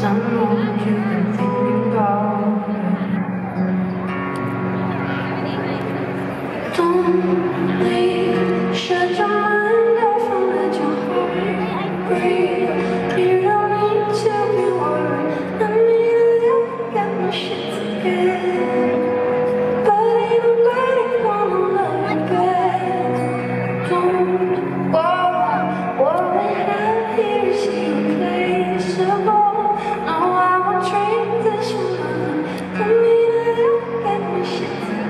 怎么要听歌？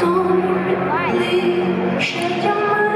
动力旋转门